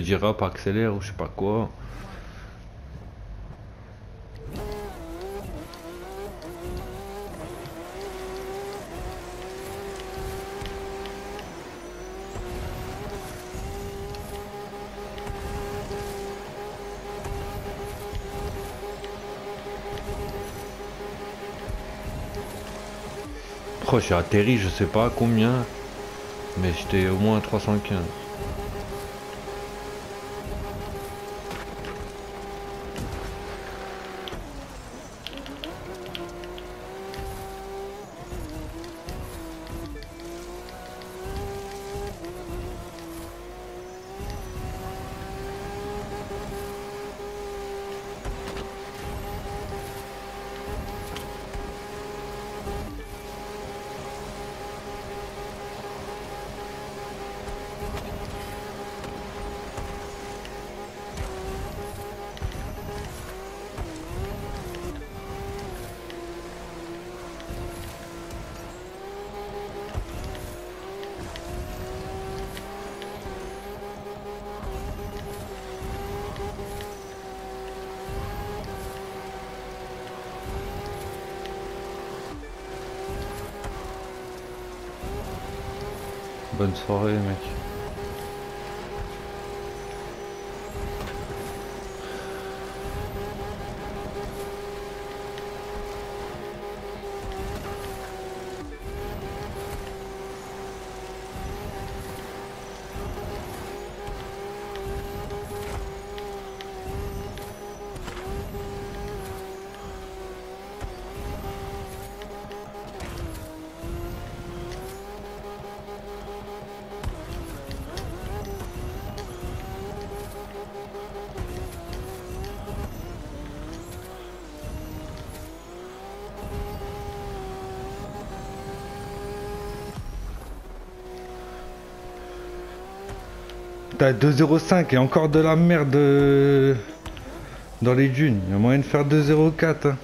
te dira pas accélère ou je sais pas quoi. Oh, j'ai atterri, je sais pas combien, mais j'étais au moins à 315. Bonne soirée mec. T'as 2,05 et encore de la merde euh, dans les dunes. Il y a moyen de faire 2,04. Hein.